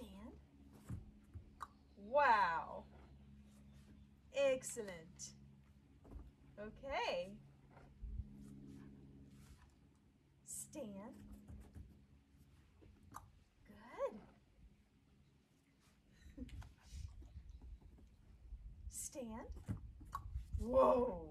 stand. Wow. Excellent. Okay. Stand. Good. stand. Whoa.